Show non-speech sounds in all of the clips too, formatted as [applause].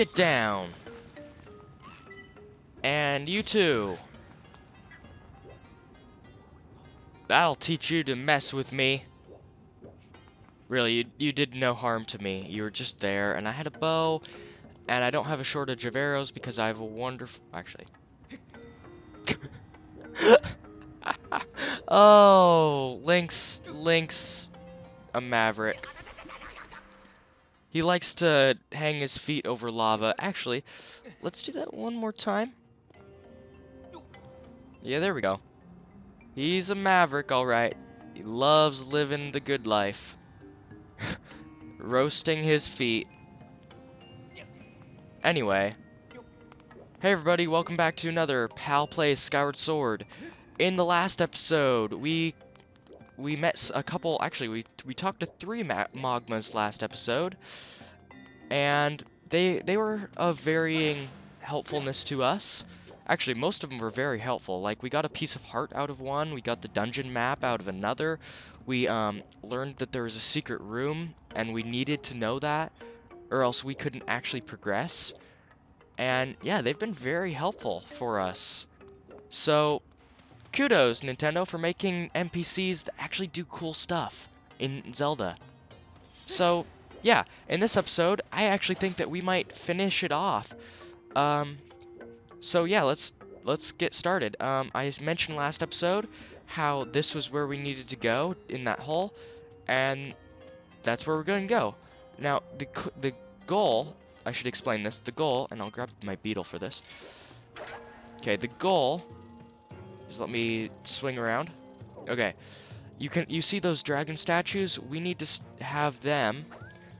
Get down. And you too. That'll teach you to mess with me. Really, you, you did no harm to me. You were just there, and I had a bow, and I don't have a shortage of arrows because I have a wonderful... Actually. [laughs] oh, Link's... Link's a maverick. He likes to hang his feet over lava. Actually, let's do that one more time. Yeah, there we go. He's a maverick, alright. He loves living the good life. [laughs] Roasting his feet. Anyway. Hey everybody, welcome back to another Pal Plays Skyward Sword. In the last episode, we we met a couple, actually we we talked to three Mogmas last episode. And they they were of varying helpfulness to us. Actually, most of them were very helpful. Like, we got a piece of heart out of one, we got the dungeon map out of another, we um, learned that there was a secret room, and we needed to know that, or else we couldn't actually progress. And yeah, they've been very helpful for us. So, kudos, Nintendo, for making NPCs that actually do cool stuff in Zelda. So, yeah, in this episode, I actually think that we might finish it off. Um, so yeah, let's let's get started. Um, I mentioned last episode how this was where we needed to go in that hole, and that's where we're going to go. Now, the the goal, I should explain this. The goal, and I'll grab my beetle for this. Okay, the goal is let me swing around. Okay, you can you see those dragon statues? We need to have them.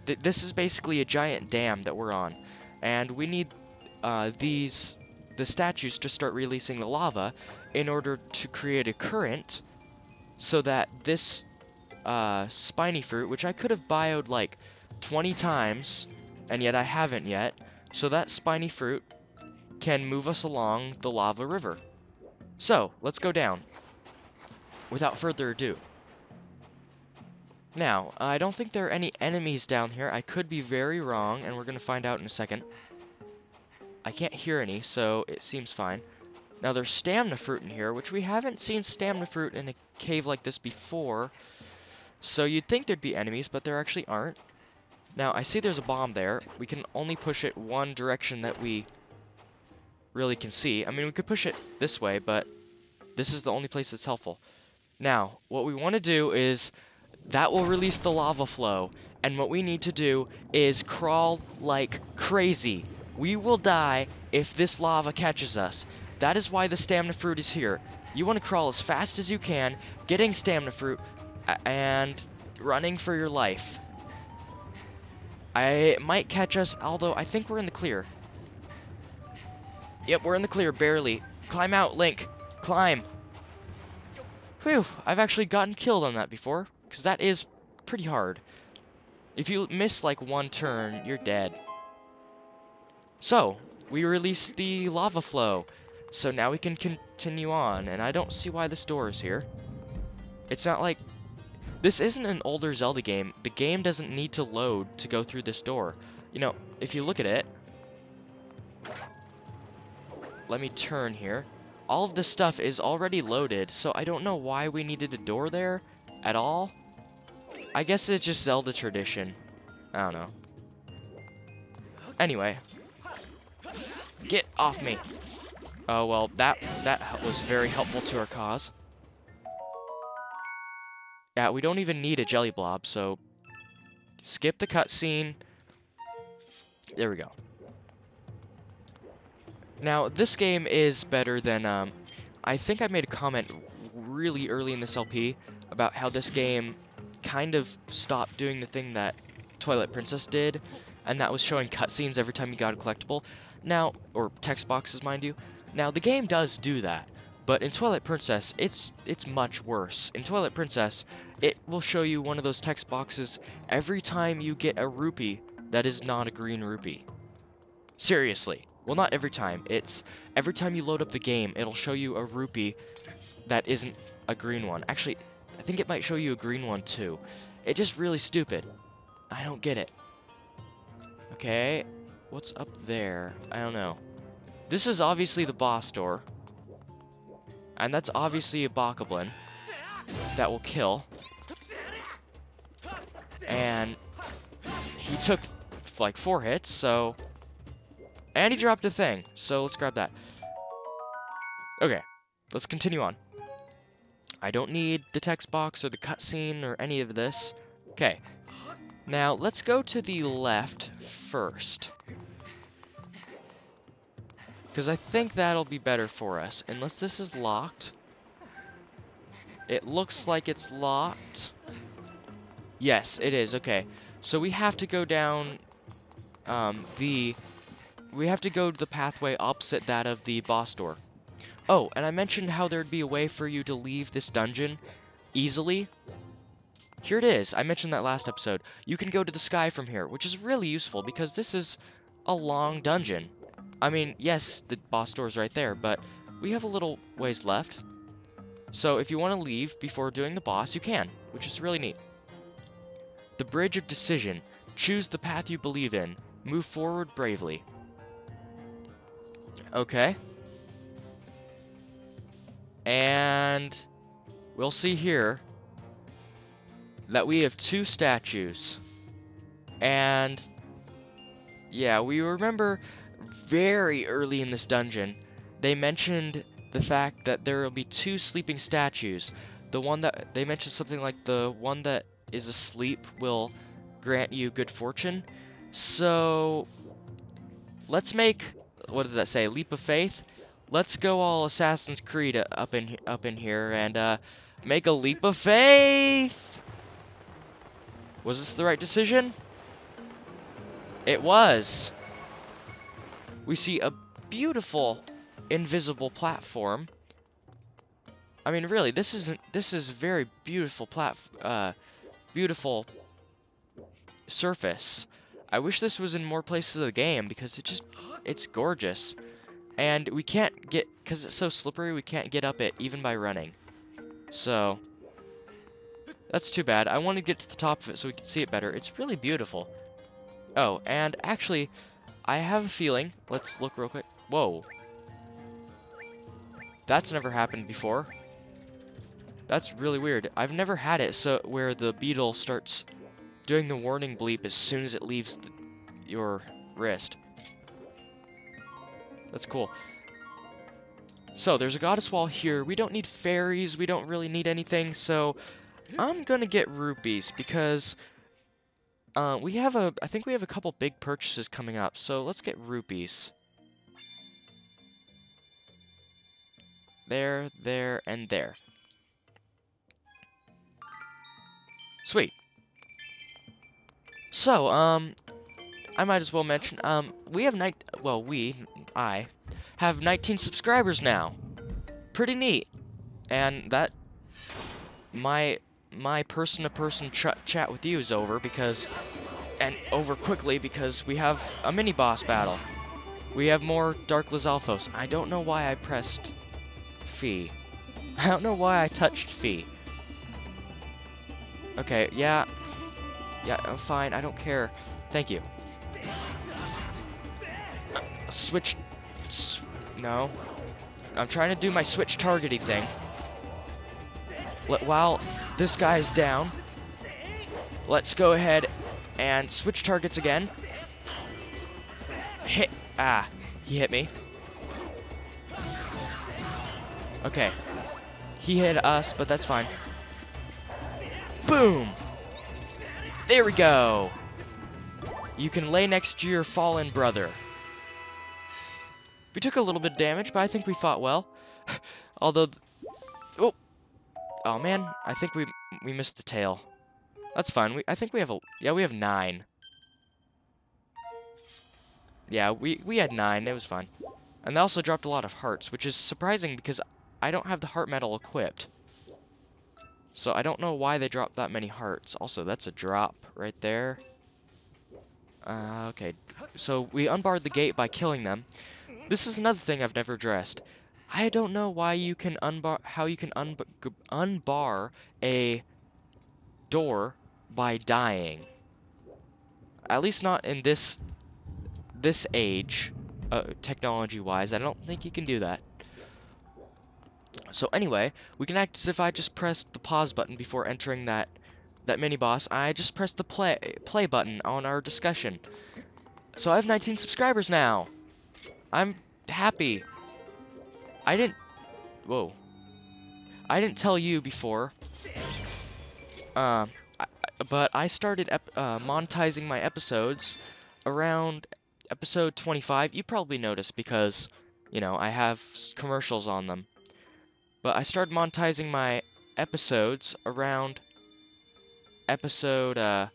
Th this is basically a giant dam that we're on, and we need uh, these the statues to start releasing the lava in order to create a current so that this uh, spiny fruit, which I could have bioed like 20 times, and yet I haven't yet, so that spiny fruit can move us along the lava river. So, let's go down. Without further ado. Now, I don't think there are any enemies down here. I could be very wrong, and we're going to find out in a second. I can't hear any, so it seems fine. Now there's stamina fruit in here, which we haven't seen stamina fruit in a cave like this before. So you'd think there'd be enemies, but there actually aren't. Now, I see there's a bomb there. We can only push it one direction that we really can see. I mean, we could push it this way, but this is the only place that's helpful. Now, what we want to do is, that will release the lava flow, and what we need to do is crawl like crazy we will die if this lava catches us. That is why the stamina fruit is here. You want to crawl as fast as you can, getting stamina fruit, and running for your life. I might catch us, although I think we're in the clear. Yep, we're in the clear, barely. Climb out, Link. Climb. Whew, I've actually gotten killed on that before, because that is pretty hard. If you miss like one turn, you're dead. So, we released the lava flow. So now we can continue on, and I don't see why this door is here. It's not like... This isn't an older Zelda game. The game doesn't need to load to go through this door. You know, if you look at it... Let me turn here. All of this stuff is already loaded, so I don't know why we needed a door there at all. I guess it's just Zelda tradition. I don't know. Anyway, Get off me. Oh, well, that, that was very helpful to our cause. Yeah, we don't even need a jelly blob, so skip the cutscene. There we go. Now, this game is better than, um, I think I made a comment really early in this LP about how this game kind of stopped doing the thing that Twilight Princess did, and that was showing cutscenes every time you got a collectible. Now, or text boxes, mind you. Now, the game does do that, but in Twilight Princess, it's it's much worse. In Twilight Princess, it will show you one of those text boxes every time you get a rupee that is not a green rupee. Seriously. Well, not every time. It's every time you load up the game, it'll show you a rupee that isn't a green one. Actually, I think it might show you a green one too. It's just really stupid. I don't get it. Okay, what's up there? I don't know. This is obviously the boss door. And that's obviously a Bokoblin that will kill. And he took like four hits, so... And he dropped a thing, so let's grab that. Okay, let's continue on. I don't need the text box or the cutscene or any of this. Okay, now let's go to the left first. Because I think that'll be better for us. Unless this is locked. It looks like it's locked. Yes, it is. Okay. So we have to go down um, the... We have to go to the pathway opposite that of the boss door. Oh, and I mentioned how there'd be a way for you to leave this dungeon easily. Here it is. I mentioned that last episode. You can go to the sky from here, which is really useful because this is a long dungeon. I mean, yes, the boss door is right there, but we have a little ways left. So if you want to leave before doing the boss, you can, which is really neat. The Bridge of Decision. Choose the path you believe in. Move forward bravely. Okay. And we'll see here that we have two statues. And yeah, we remember very early in this dungeon, they mentioned the fact that there will be two sleeping statues. The one that they mentioned something like the one that is asleep will grant you good fortune. So let's make what did that say? Leap of faith. Let's go all Assassin's Creed up in up in here and uh, make a leap of faith. Was this the right decision? It was we see a beautiful invisible platform. I mean, really, this isn't. This is very beautiful plat. Uh, beautiful surface. I wish this was in more places of the game because it just, it's gorgeous. And we can't get, because it's so slippery, we can't get up it even by running. So, that's too bad. I want to get to the top of it so we can see it better. It's really beautiful. Oh, and actually, I have a feeling. Let's look real quick. Whoa. That's never happened before. That's really weird. I've never had it so where the beetle starts doing the warning bleep as soon as it leaves your wrist. That's cool. So, there's a goddess wall here. We don't need fairies. We don't really need anything. So, I'm going to get rupees because uh, we have a, I think we have a couple big purchases coming up, so let's get rupees. There, there, and there. Sweet. So, um, I might as well mention, um, we have night, well, we, I, have 19 subscribers now. Pretty neat. And that, my my person-to-person -person ch chat with you is over because, and over quickly because we have a mini-boss battle. We have more Dark Lizalfos. I don't know why I pressed Fi. I don't know why I touched Fi. Okay, yeah. Yeah, I'm fine. I don't care. Thank you. Switch. no. I'm trying to do my switch targeting thing. While this guy's down, let's go ahead and switch targets again. Hit. Ah, he hit me. Okay. He hit us, but that's fine. Boom! There we go! You can lay next to your fallen brother. We took a little bit of damage, but I think we fought well. [laughs] Although... Oh! Oh man, I think we we missed the tail. That's fine. We I think we have a yeah we have nine. Yeah, we we had nine. It was fun, and they also dropped a lot of hearts, which is surprising because I don't have the heart medal equipped. So I don't know why they dropped that many hearts. Also, that's a drop right there. Uh, okay, so we unbarred the gate by killing them. This is another thing I've never addressed. I don't know why you can unbar, how you can un unbar a door by dying. At least not in this, this age, uh, technology-wise. I don't think you can do that. So anyway, we can act as if I just pressed the pause button before entering that that mini boss. I just pressed the play play button on our discussion. So I have 19 subscribers now. I'm happy. I didn't. Whoa. I didn't tell you before. Uh, but I started uh, monetizing my episodes around episode 25. You probably noticed because, you know, I have commercials on them. But I started monetizing my episodes around episode uh,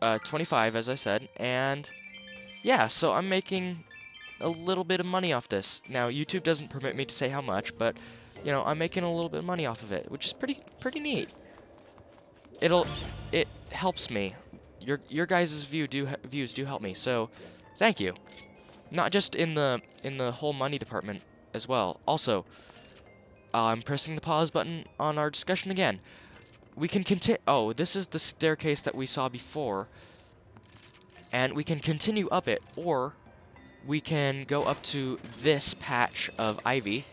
uh, 25, as I said, and yeah, so I'm making a little bit of money off this. Now, YouTube doesn't permit me to say how much, but, you know, I'm making a little bit of money off of it, which is pretty, pretty neat. It'll, it helps me. Your, your guys' view do, views do help me, so thank you. Not just in the, in the whole money department, as well. Also, uh, I'm pressing the pause button on our discussion again. We can continue. Oh, this is the staircase that we saw before. And we can continue up it, or we can go up to this patch of ivy.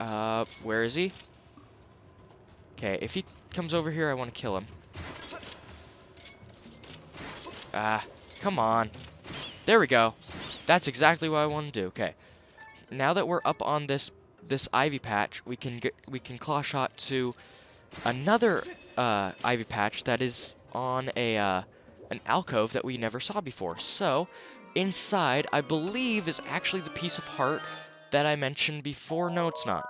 Uh, where is he? Okay, if he comes over here, I want to kill him. Ah, come on. There we go. That's exactly what I want to do. Okay. Now that we're up on this this ivy patch, we can get we can claw shot to another uh, ivy patch that is on a uh, an alcove that we never saw before. So inside, I believe, is actually the piece of heart that I mentioned before. No, it's not.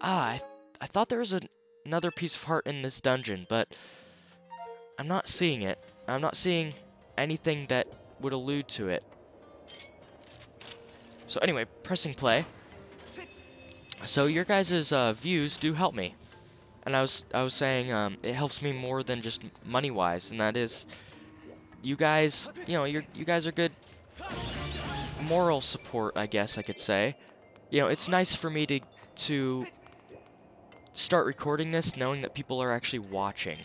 Ah, I, I thought there was a, another piece of heart in this dungeon, but I'm not seeing it. I'm not seeing anything that would allude to it. So anyway, pressing play. So your guys' uh, views do help me. And I was I was saying um, it helps me more than just money-wise, and that is you guys, you know, you you guys are good moral support, I guess I could say. You know, it's nice for me to to start recording this knowing that people are actually watching.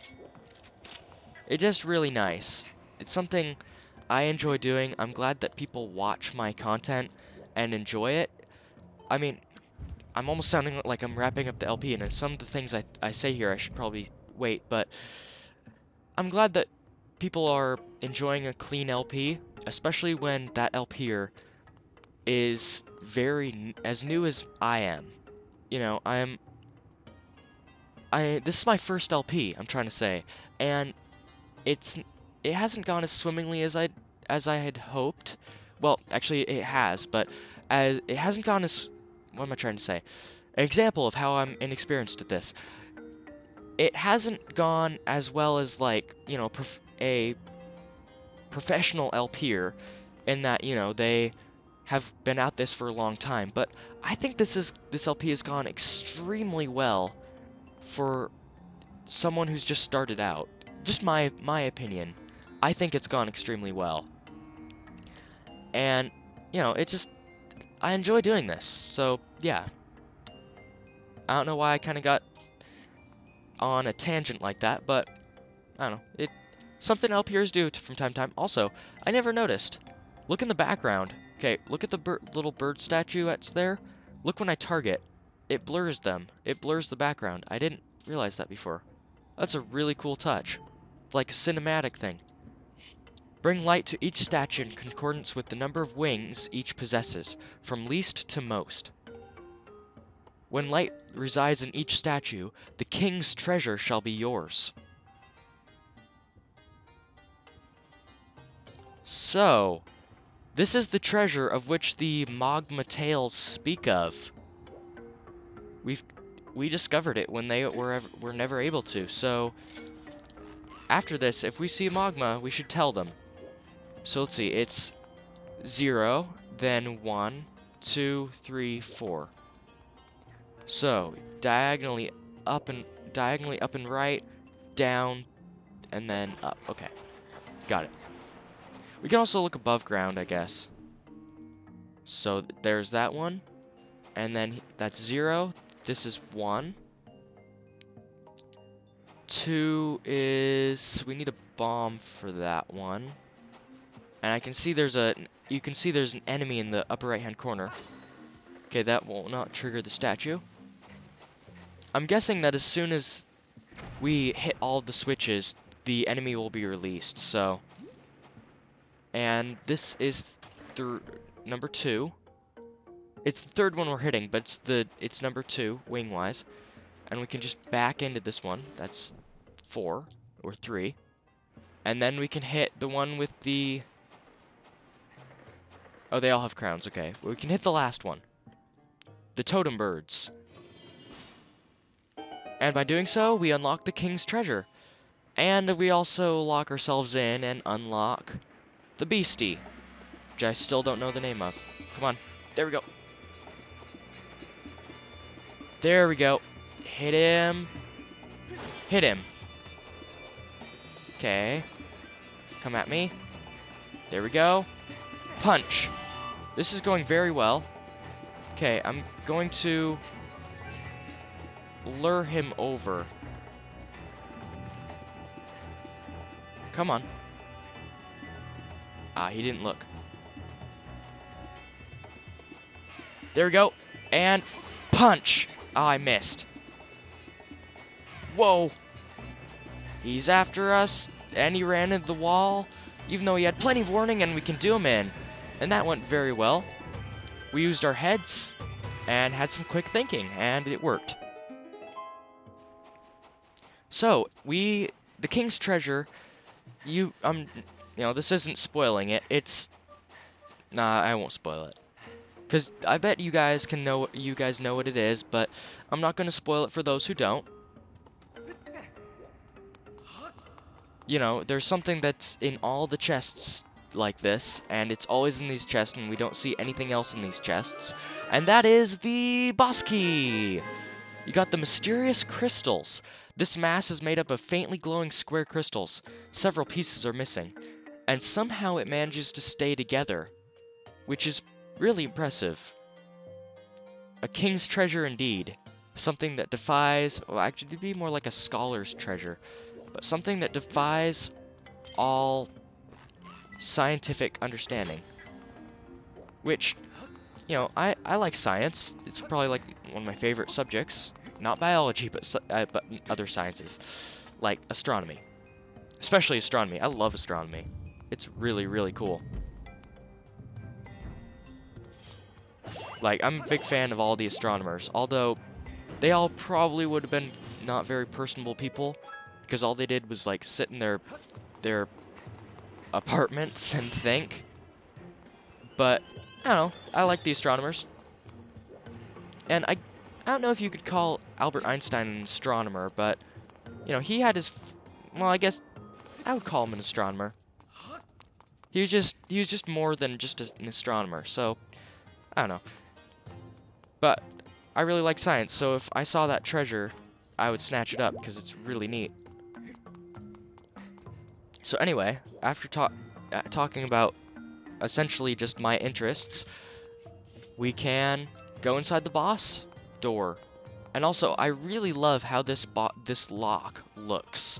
It's just really nice. It's something I enjoy doing. I'm glad that people watch my content and enjoy it. I mean, I'm almost sounding like I'm wrapping up the LP, and some of the things I, I say here I should probably wait, but I'm glad that people are enjoying a clean LP, especially when that LP is very as new as I am. You know, I'm I this is my first LP, I'm trying to say, and it's it hasn't gone as swimmingly as I as I had hoped. Well, actually it has, but as it hasn't gone as what am I trying to say? An example of how I'm inexperienced at this. It hasn't gone as well as like, you know, prof a professional LPer in that, you know, they have been at this for a long time, but I think this is this LP has gone extremely well for someone who's just started out. Just my my opinion. I think it's gone extremely well. And, you know, it just, I enjoy doing this. So, yeah. I don't know why I kind of got on a tangent like that, but, I don't know. It Something LPers do from time to time. Also, I never noticed. Look in the background. Okay, look at the bir little bird statue that's there. Look when I target. It blurs them. It blurs the background. I didn't realize that before. That's a really cool touch. Like a cinematic thing. Bring light to each statue in concordance with the number of wings each possesses, from least to most. When light resides in each statue, the king's treasure shall be yours. So, this is the treasure of which the Mogma tales speak of. We've we discovered it when they were were never able to. So, after this, if we see Mogma, we should tell them. So let's see, it's 0, then 1, 2, 3, 4. So, diagonally up and diagonally up and right, down, and then up. Okay, got it. We can also look above ground, I guess. So there's that one, and then that's 0, this is 1, two is we need a bomb for that one. And I can see there's a you can see there's an enemy in the upper right hand corner. Okay, that will not trigger the statue. I'm guessing that as soon as we hit all the switches, the enemy will be released, so. And this is through number two. It's the third one we're hitting, but it's the it's number two, wing-wise. And we can just back into this one. That's four, or three. And then we can hit the one with the... Oh, they all have crowns, okay. We can hit the last one. The totem birds. And by doing so, we unlock the king's treasure. And we also lock ourselves in and unlock the beastie, which I still don't know the name of. Come on. There we go. There we go. Hit him. Hit him. Okay. Come at me. There we go. Punch. This is going very well. Okay, I'm going to lure him over. Come on. Ah, he didn't look. There we go. And punch. Oh, I missed. Whoa. He's after us, and he ran into the wall, even though he had plenty of warning and we can do him in. And that went very well. We used our heads and had some quick thinking, and it worked. So, we, the King's Treasure, you, um, you know, this isn't spoiling it, it's, nah, I won't spoil it. Because I bet you guys can know, you guys know what it is, but I'm not going to spoil it for those who don't. You know, there's something that's in all the chests like this, and it's always in these chests, and we don't see anything else in these chests, and that is the boss key! You got the mysterious crystals. This mass is made up of faintly glowing square crystals. Several pieces are missing, and somehow it manages to stay together, which is really impressive. A king's treasure indeed. Something that defies, well actually it'd be more like a scholar's treasure, but something that defies all scientific understanding. Which, you know, I, I like science. It's probably like one of my favorite subjects. Not biology, but, uh, but other sciences. Like astronomy. Especially astronomy. I love astronomy. It's really, really cool. Like, I'm a big fan of all the astronomers. Although, they all probably would have been not very personable people. Because all they did was, like, sit in their, their apartments and think. But, I don't know. I like the astronomers. And I, I don't know if you could call Albert Einstein an astronomer, but, you know, he had his, well, I guess I would call him an astronomer. He was just, he was just more than just an astronomer, so, I don't know. But, I really like science, so if I saw that treasure, I would snatch it up, because it's really neat. So anyway, after talk, uh, talking about essentially just my interests, we can go inside the boss door. And also, I really love how this this lock looks.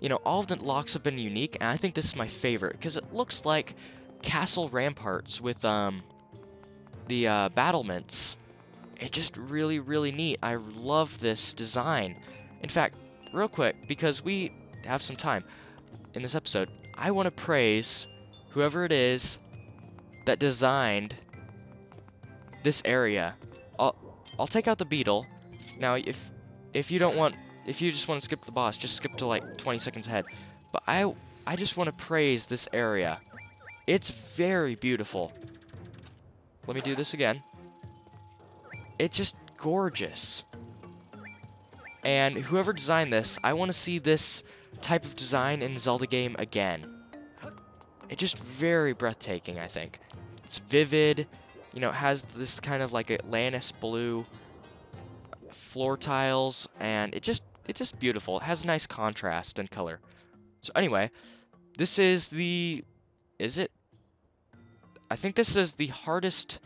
You know, all of the locks have been unique, and I think this is my favorite, because it looks like castle ramparts with um the uh, battlements. It's just really, really neat. I love this design. In fact, real quick, because we have some time, in this episode, I want to praise whoever it is that designed this area. I'll I'll take out the beetle. Now, if if you don't want, if you just want to skip the boss, just skip to like 20 seconds ahead. But I I just want to praise this area. It's very beautiful. Let me do this again. It's just gorgeous. And whoever designed this, I want to see this type of design in Zelda game again. It's just very breathtaking, I think. It's vivid, you know, it has this kind of like Atlantis blue floor tiles, and it just it's just beautiful. It has nice contrast and color. So anyway, this is the is it? I think this is the hardest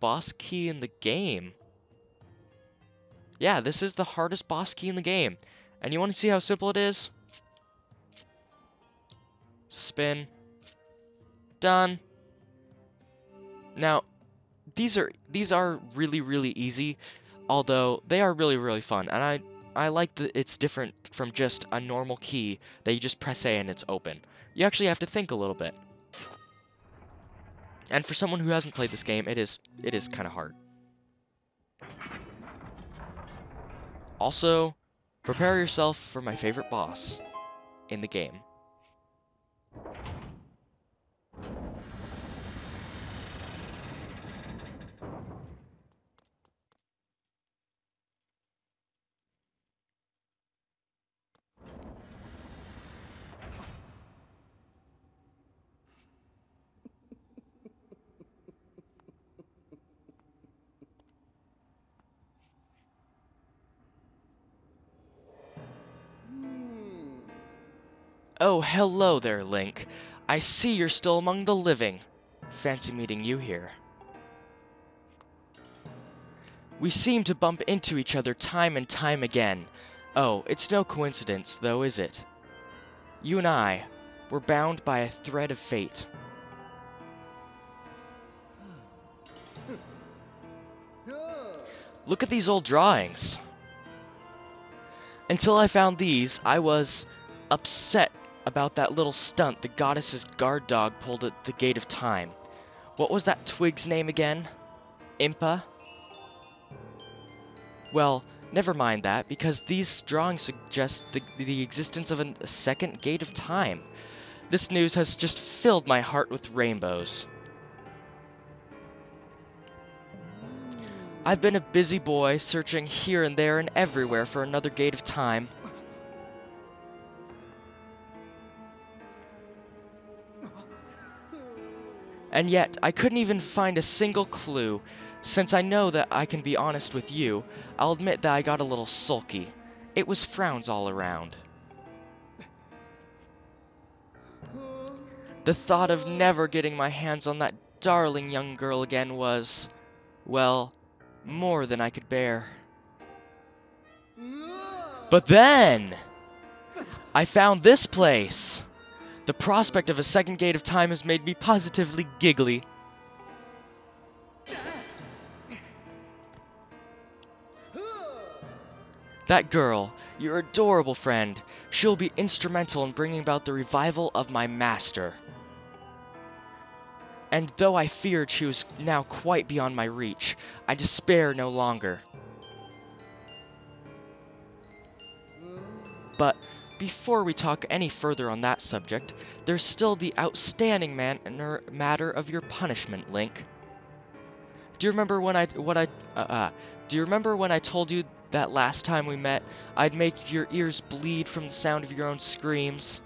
boss key in the game. Yeah, this is the hardest boss key in the game. And you want to see how simple it is? Spin. Done. Now, these are these are really really easy, although they are really really fun, and I I like that it's different from just a normal key that you just press A and it's open. You actually have to think a little bit. And for someone who hasn't played this game, it is it is kind of hard. Also, prepare yourself for my favorite boss in the game. Oh, hello there, Link. I see you're still among the living. Fancy meeting you here. We seem to bump into each other time and time again. Oh, it's no coincidence, though, is it? You and I, were bound by a thread of fate. Look at these old drawings. Until I found these, I was upset about that little stunt the goddess's guard dog pulled at the Gate of Time. What was that twig's name again? Impa? Well, never mind that, because these drawings suggest the, the existence of a second Gate of Time. This news has just filled my heart with rainbows. I've been a busy boy, searching here and there and everywhere for another Gate of Time. And yet, I couldn't even find a single clue. Since I know that I can be honest with you, I'll admit that I got a little sulky. It was frowns all around. The thought of never getting my hands on that darling young girl again was, well, more than I could bear. But then, I found this place. The prospect of a second gate of time has made me positively giggly. That girl, your adorable friend, she'll be instrumental in bringing about the revival of my master. And though I feared she was now quite beyond my reach, I despair no longer. But before we talk any further on that subject, there's still the outstanding manner, matter of your punishment, Link. Do you remember when I what I uh, uh, do you remember when I told you that last time we met I'd make your ears bleed from the sound of your own screams?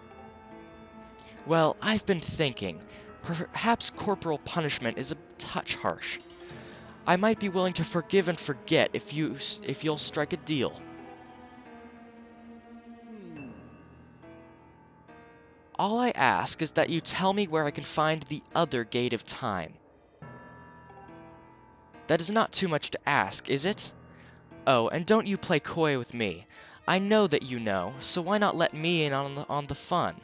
Well, I've been thinking. Perhaps corporal punishment is a touch harsh. I might be willing to forgive and forget if you if you'll strike a deal. All I ask is that you tell me where I can find the other Gate of Time. That is not too much to ask, is it? Oh, and don't you play coy with me. I know that you know, so why not let me in on the, on the fun?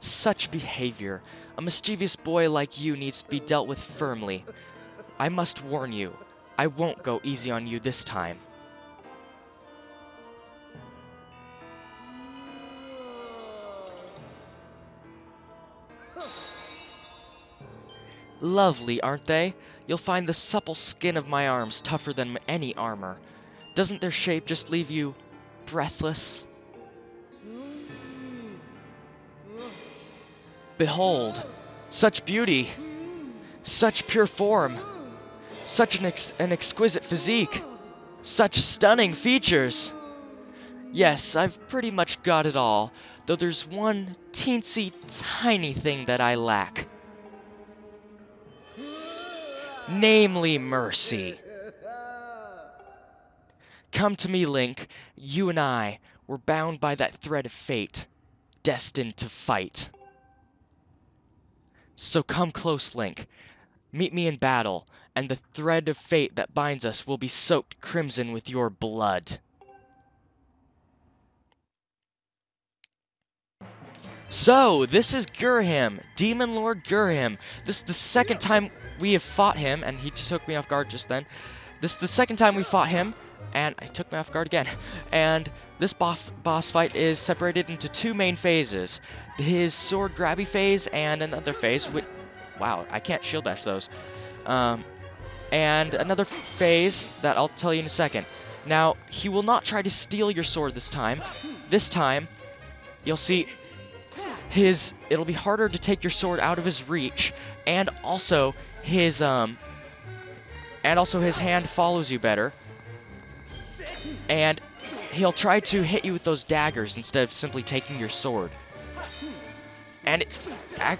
Such behavior. A mischievous boy like you needs to be dealt with firmly. I must warn you, I won't go easy on you this time. Lovely, aren't they? You'll find the supple skin of my arms tougher than any armor. Doesn't their shape just leave you breathless? Behold, such beauty, such pure form, such an, ex an exquisite physique, such stunning features. Yes, I've pretty much got it all, though there's one teensy tiny thing that I lack namely mercy. Come to me, Link. You and I were bound by that thread of fate, destined to fight. So come close, Link. Meet me in battle, and the thread of fate that binds us will be soaked crimson with your blood. So, this is Ghirahim, Demon Lord Ghirahim. This is the second time we have fought him, and he just took me off guard just then. This is the second time we fought him, and I took me off guard again. [laughs] And this boss, boss fight is separated into two main phases. His sword grabby phase and another phase. With, wow, I can't shield dash those. Um, and another phase that I'll tell you in a second. Now, he will not try to steal your sword this time. This time, you'll see his it'll be harder to take your sword out of his reach and also his um and also his hand follows you better and he'll try to hit you with those daggers instead of simply taking your sword and it's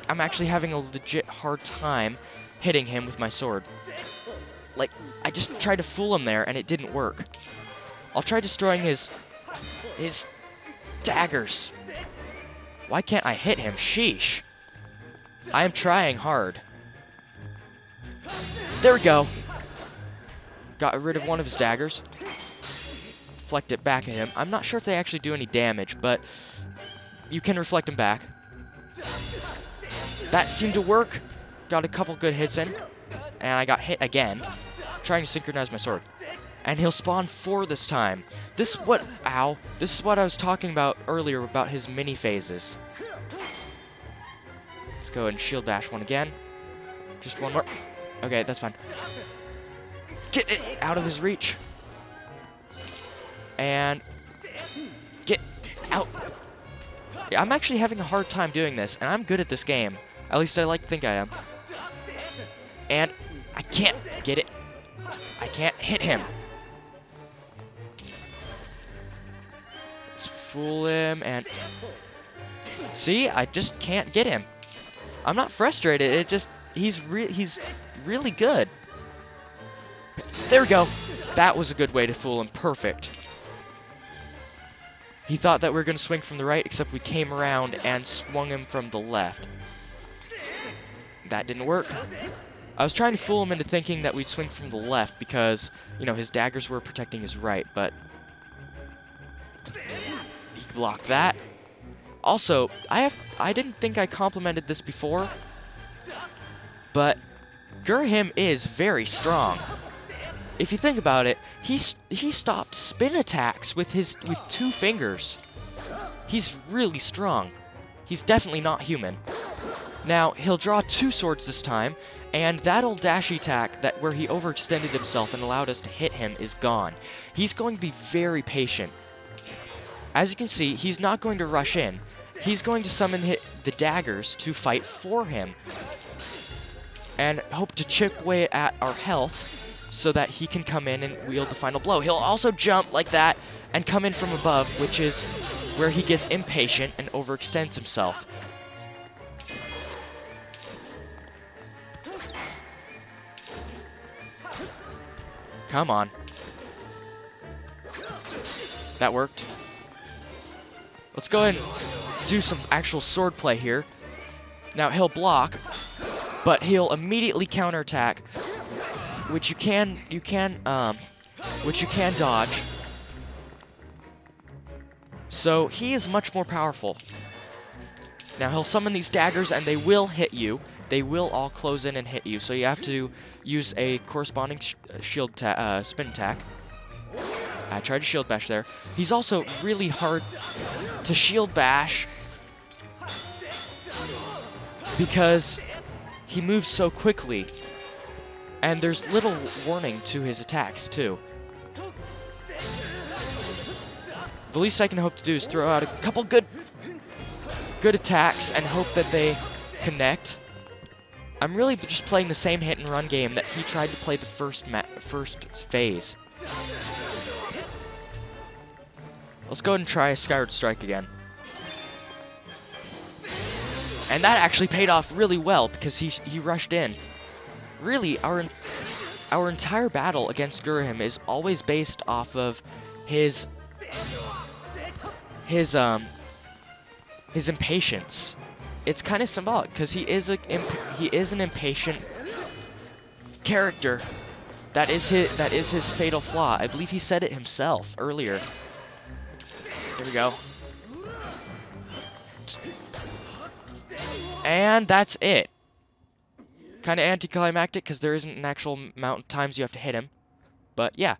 I'm actually having a legit hard time hitting him with my sword like I just tried to fool him there and it didn't work I'll try destroying his his daggers why can't I hit him? Sheesh. I am trying hard. There we go. Got rid of one of his daggers. Reflect it back at him. I'm not sure if they actually do any damage, but you can reflect them back. That seemed to work. Got a couple good hits in. And I got hit again. Trying to synchronize my sword. And he'll spawn four this time. This what, ow, this is what I was talking about earlier about his mini phases. Let's go and shield bash one again. Just one more. Okay, that's fine. Get it out of his reach. And get out. Yeah, I'm actually having a hard time doing this, and I'm good at this game. At least I like to think I am. And I can't get it. I can't hit him. Let's fool him, and... See? I just can't get him. I'm not frustrated, it just... He's, re he's really good. There we go. That was a good way to fool him. Perfect. He thought that we were going to swing from the right, except we came around and swung him from the left. That didn't work. I was trying to fool him into thinking that we'd swing from the left because, you know, his daggers were protecting his right, but He blocked that. Also, I have I didn't think I complimented this before, but Ghirahim is very strong. If you think about it, he he stopped spin attacks with his with two fingers. He's really strong. He's definitely not human. Now, he'll draw two swords this time, and that old dash attack that where he overextended himself and allowed us to hit him is gone. He's going to be very patient. As you can see, he's not going to rush in. He's going to summon the daggers to fight for him. And hope to chip away at our health so that he can come in and wield the final blow. He'll also jump like that and come in from above, which is where he gets impatient and overextends himself. Come on. That worked. Let's go ahead and do some actual sword play here. Now, he'll block, but he'll immediately counterattack, which you can, you can, um, which you can dodge. So, he is much more powerful. Now, he'll summon these daggers, and they will hit you. They will all close in and hit you, so you have to use a corresponding sh uh, shield uh, spin attack. I tried to shield bash there. He's also really hard to shield bash because he moves so quickly. And there's little warning to his attacks, too. The least I can hope to do is throw out a couple good good attacks and hope that they connect. I'm really just playing the same hit and run game that he tried to play the first first phase. Let's go ahead and try a Skyward Strike again. And that actually paid off really well because he he rushed in. Really, our our entire battle against Ghirahim is always based off of his his um his impatience. It's kind of symbolic because he is a he is an impatient character. That is his that is his fatal flaw. I believe he said it himself earlier. Here we go. And that's it. Kind of anticlimactic because there isn't an actual amount of times you have to hit him. But yeah.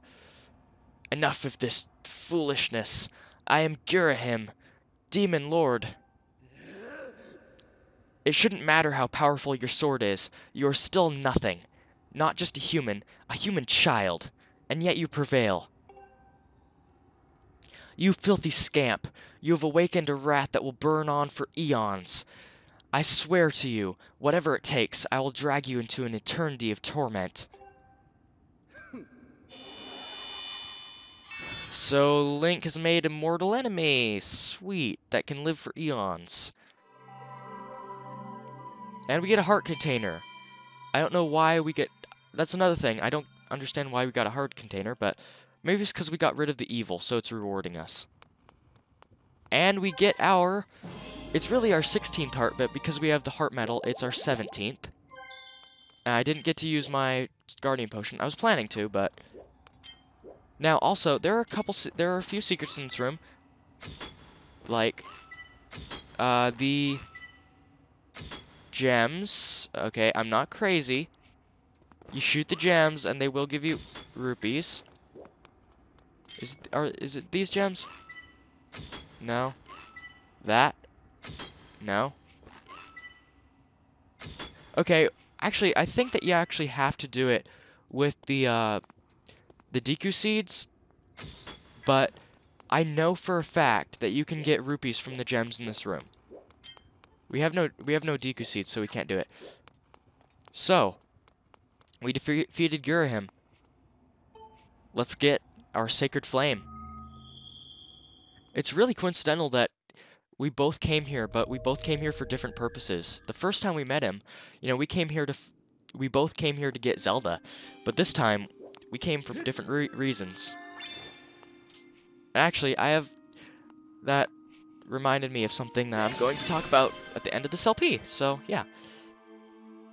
Enough of this foolishness. I am Girahim, Demon Lord. It shouldn't matter how powerful your sword is. You are still nothing. Not just a human, a human child. And yet you prevail. You filthy scamp. You have awakened a wrath that will burn on for eons. I swear to you, whatever it takes, I will drag you into an eternity of torment. [laughs] So Link has made a mortal enemy. Sweet. That can live for eons. And we get a heart container. I don't know why we get... That's another thing. I don't understand why we got a heart container, but maybe it's because we got rid of the evil, so it's rewarding us. And we get our... It's really our 16th heart, but because we have the heart medal, it's our 17th. I didn't get to use my Guardian Potion. I was planning to, but now, also, there are a couple, there are a few secrets in this room. Like, uh, the gems. Okay, I'm not crazy. You shoot the gems, and they will give you rupees. Is are, is it these gems? No. That? No. Okay, actually, I think that you actually have to do it with the, uh, the Deku Seeds, but I know for a fact that you can get rupees from the gems in this room. We have no we have no Deku Seeds, so we can't do it. So, we defeated Girahim. Let's get our Sacred Flame. It's really coincidental that we both came here, but we both came here for different purposes. The first time we met him, you know, we came here to... we both came here to get Zelda. But this time, we came for different re reasons. Actually, I have... That reminded me of something that I'm going to talk about at the end of this LP. So, yeah.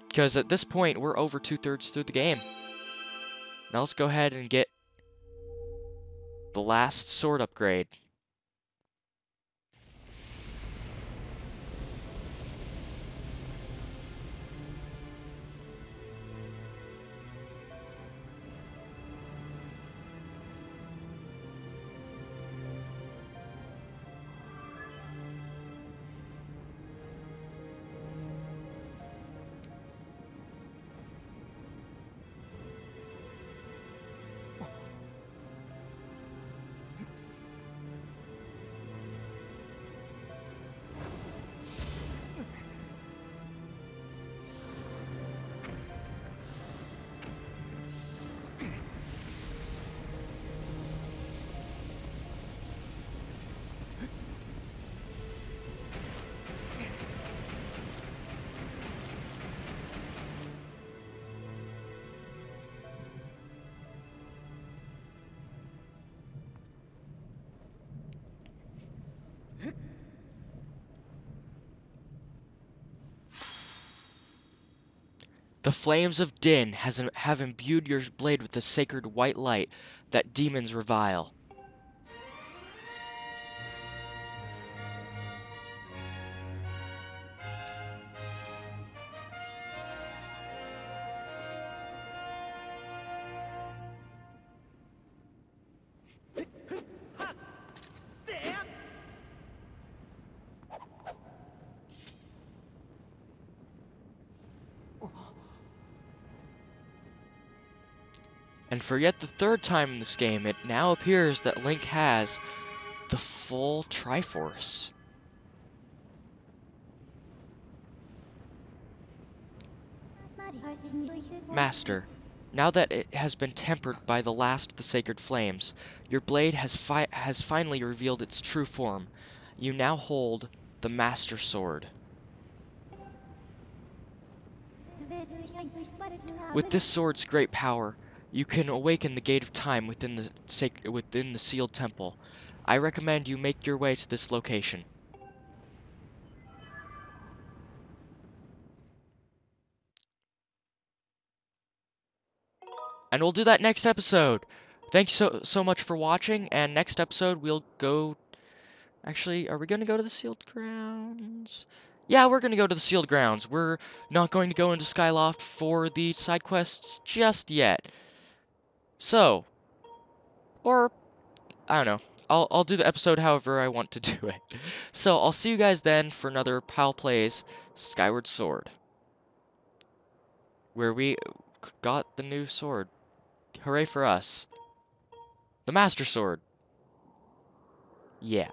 Because at this point, we're over two-thirds through the game. Now let's go ahead and get the last sword upgrade. The flames of Din has, have imbued your blade with the sacred white light that demons revile. For yet the third time in this game, it now appears that Link has the full Triforce. Master, now that it has been tempered by the last of the sacred flames, your blade has, fi has finally revealed its true form. You now hold the Master Sword. With this sword's great power, you can awaken the Gate of Time within the within the sealed temple. I recommend you make your way to this location. And we'll do that next episode. Thank you so so much for watching, and next episode we'll go Actually, are we going to go to the sealed grounds? Yeah, we're going to go to the sealed grounds. We're not going to go into Skyloft for the side quests just yet. So, or, I don't know. I'll, I'll do the episode however I want to [laughs] do it. So, I'll see you guys then for another Pal Plays Skyward Sword. Where we got the new sword. Hooray for us. The Master Sword. Yeah.